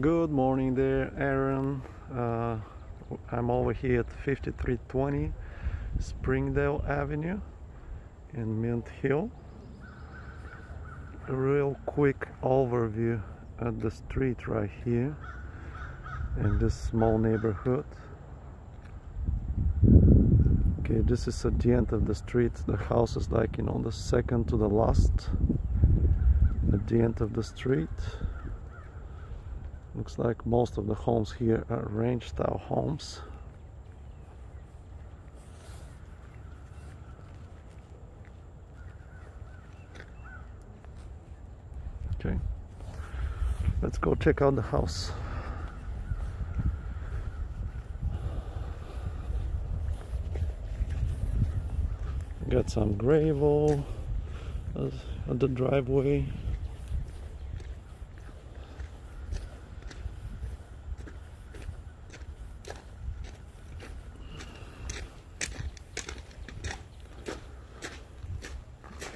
Good morning there, Aaron. Uh, I'm over here at 5320 Springdale Avenue in Mint Hill. A real quick overview at the street right here in this small neighborhood. Okay, this is at the end of the street. The house is like, you know, the second to the last at the end of the street. Looks like most of the homes here are ranch style homes. Okay, let's go check out the house. Got some gravel uh, at the driveway.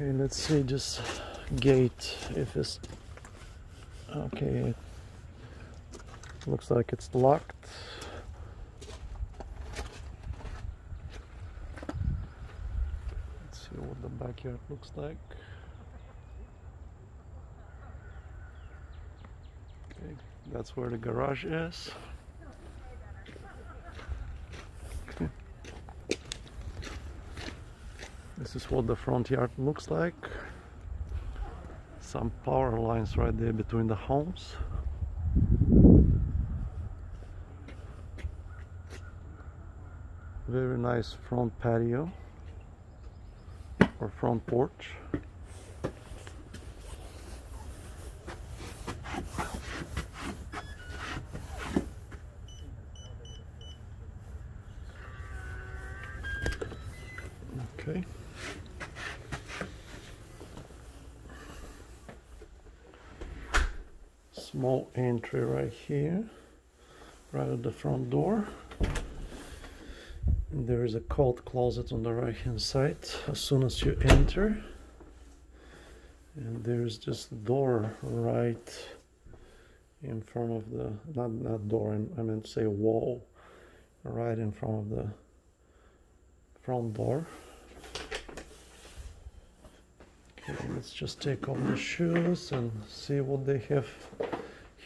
Okay, let's see this gate if it's okay. Looks like it's locked. Let's see what the backyard looks like. Okay, that's where the garage is. This is what the front yard looks like. Some power lines right there between the homes. Very nice front patio or front porch. Okay. small entry right here right at the front door. And there is a coat closet on the right hand side. As soon as you enter and there's this door right in front of the not not door I meant to say wall right in front of the front door. Okay let's just take off the shoes and see what they have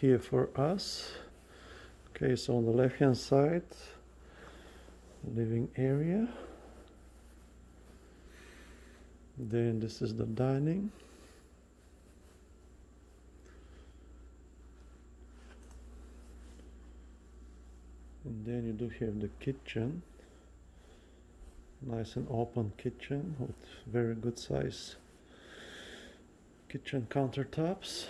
here for us. Okay so on the left hand side living area. Then this is the dining. And then you do have the kitchen. Nice and open kitchen with very good size kitchen countertops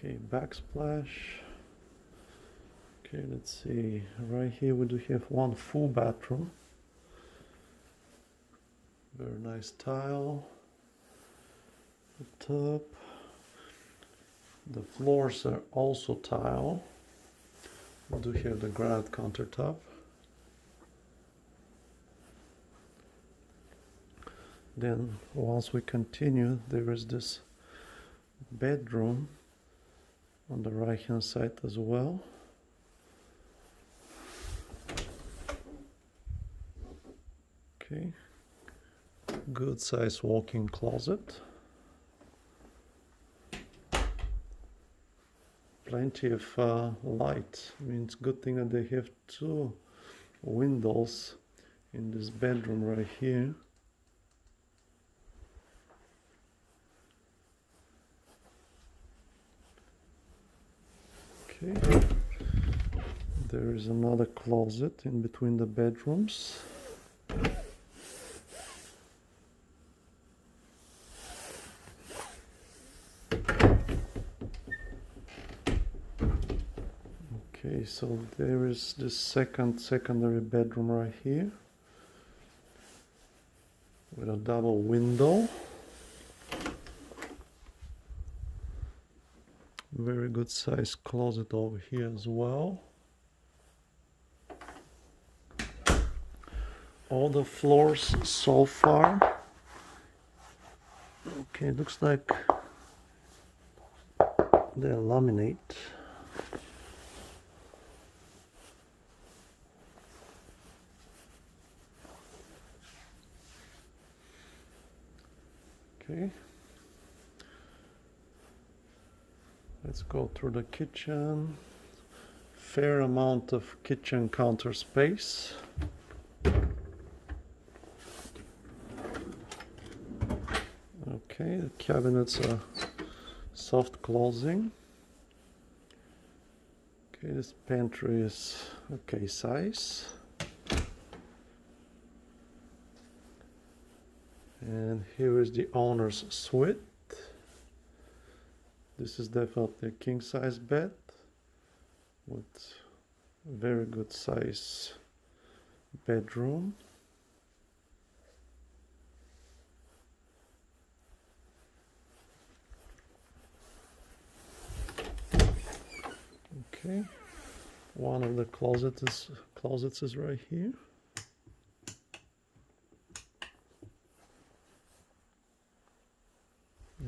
okay backsplash. Okay let's see. Right here we do have one full bathroom. Very nice tile. The top. The floors are also tile. We do have the granite countertop. Then once we continue there is this bedroom on the right hand side as well. Okay. Good size walk-in closet. Plenty of uh, light. Means good thing that they have two windows in this bedroom right here Okay. There is another closet in between the bedrooms. Okay, so there is the second secondary bedroom right here with a double window. very good size closet over here as well all the floors so far okay looks like the laminate. Okay. Let's go through the kitchen. Fair amount of kitchen counter space. Okay, the cabinets are soft closing. Okay, this pantry is okay size. And here is the owner's suite. This is definitely a king size bed with very good size bedroom. Okay, one of the closets is, closets is right here.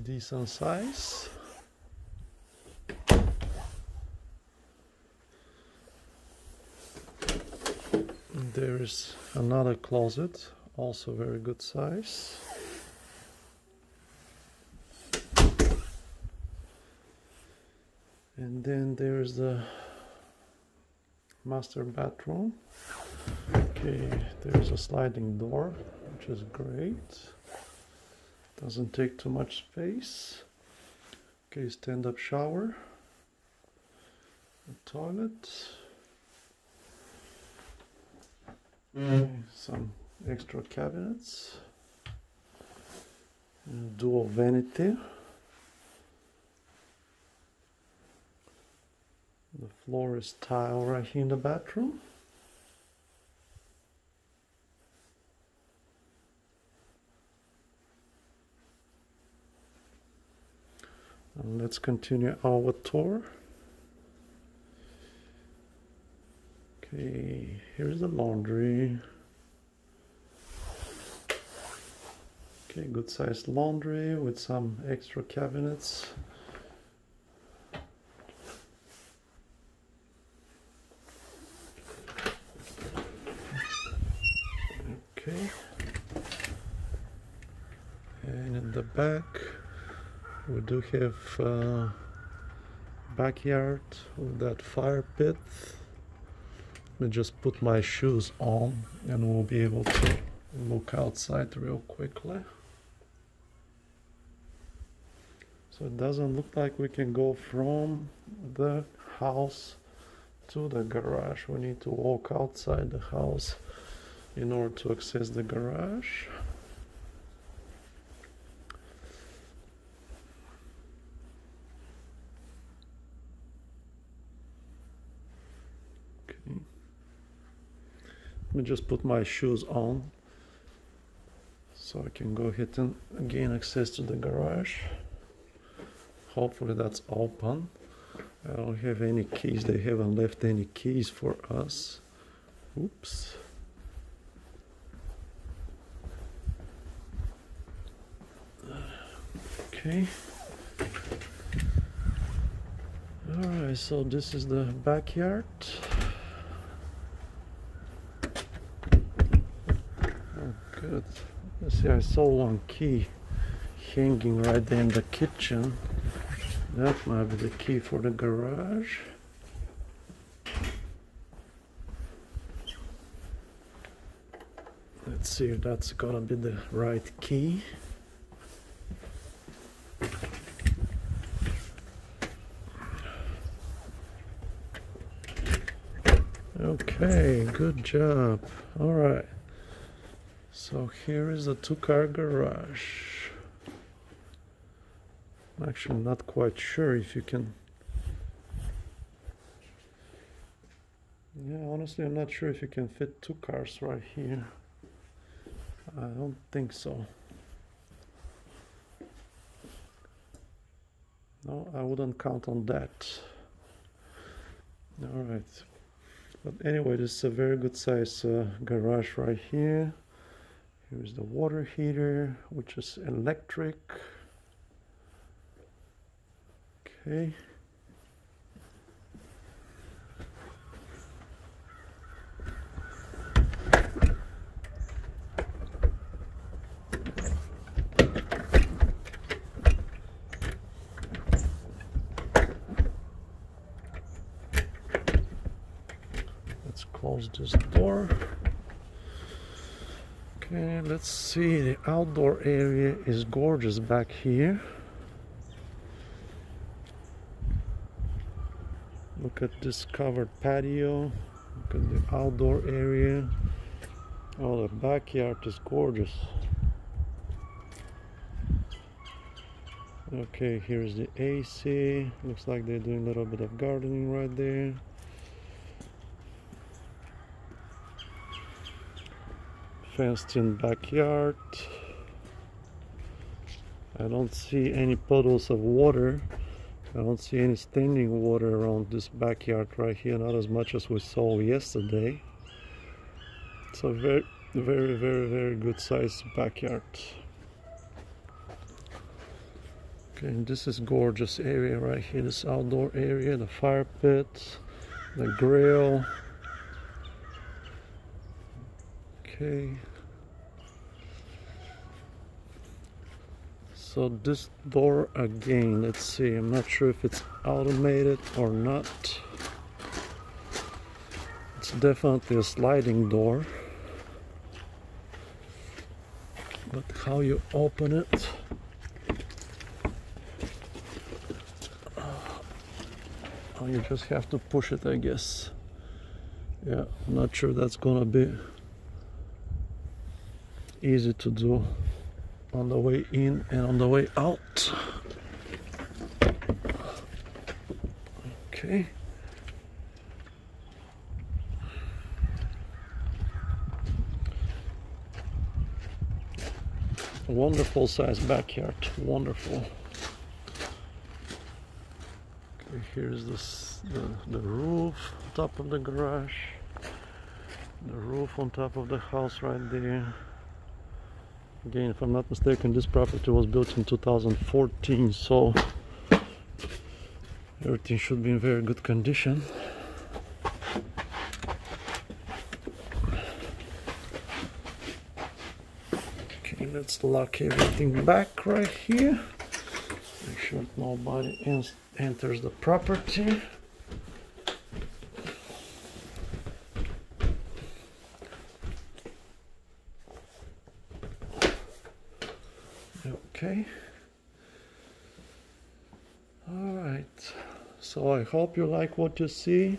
Decent size. There is another closet, also very good size. And then there's the master bathroom. Okay, there's a sliding door, which is great. Doesn't take too much space. Okay, stand up shower. A toilet. Okay, some extra cabinets. And dual vanity. The floor is tile right here in the bathroom. And let's continue our tour. Okay, here's the laundry. Okay, good sized laundry with some extra cabinets. Okay. And in the back, we do have uh, backyard with that fire pit. Let me just put my shoes on and we'll be able to look outside real quickly. So it doesn't look like we can go from the house to the garage. We need to walk outside the house in order to access the garage. Me just put my shoes on so I can go ahead and gain access to the garage. Hopefully that's open. I don't have any keys. They haven't left any keys for us. Oops. Okay. Alright, so this is the backyard. Let's see, I saw one key hanging right there in the kitchen. That might be the key for the garage. Let's see if that's gonna be the right key. Okay, good job. All right. So here is a two-car garage. I'm actually not quite sure if you can. Yeah, honestly, I'm not sure if you can fit two cars right here. I don't think so. No, I wouldn't count on that. All right. But anyway, this is a very good size uh, garage right here. Here's the water heater, which is electric. Okay. Let's close this door okay let's see. The outdoor area is gorgeous back here. Look at this covered patio. Look at the outdoor area. Oh the backyard is gorgeous. Okay here's the AC looks like they're doing a little bit of gardening right there fenced in backyard. I don't see any puddles of water. I don't see any standing water around this backyard right here not as much as we saw yesterday. It's a very very very very good sized backyard. Okay and this is gorgeous area right here this outdoor area the fire pit the grill okay. So this door again let's see I'm not sure if it's automated or not. It's definitely a sliding door. But how you open it? Oh, you just have to push it I guess. Yeah I'm not sure that's gonna be easy to do on the way in and on the way out. Okay. Wonderful size backyard. Wonderful. Okay here's this the, the roof top of the garage. The roof on top of the house right there again if I'm not mistaken this property was built in 2014 so everything should be in very good condition. Okay let's lock everything back right here. Make sure nobody enters the property okay all right so I hope you like what you see.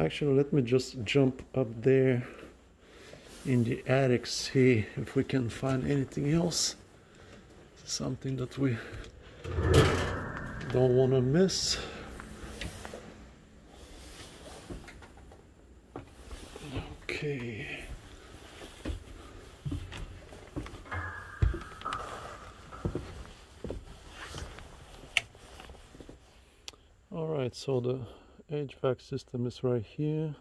Actually let me just jump up there in the attic see if we can find anything else. Something that we don't want to miss. Okay all right so the HVAC system is right here.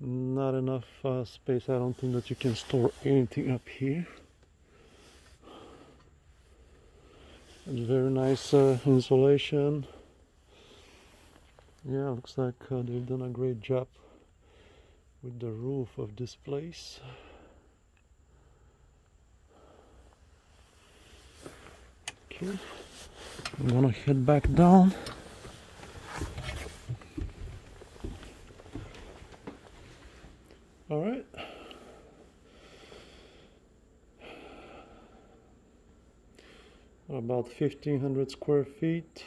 Not enough uh, space I don't think that you can store anything up here. Very nice uh, insulation. Yeah looks like uh, they've done a great job with the roof of this place. Okay I'm gonna head back down all right. About 1500 square feet.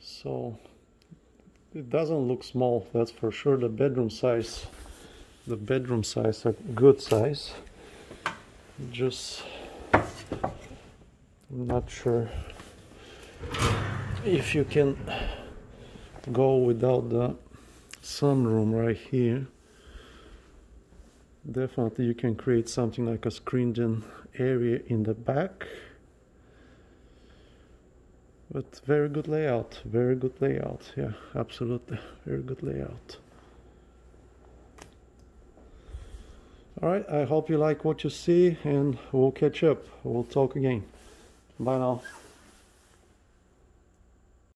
So it doesn't look small that's for sure. The bedroom size the bedroom size a good size. Just I'm not sure if you can go without the sunroom right here definitely you can create something like a screened in area in the back but very good layout very good layout. Yeah absolutely very good layout. All right i hope you like what you see and we'll catch up. We'll talk again. Bye now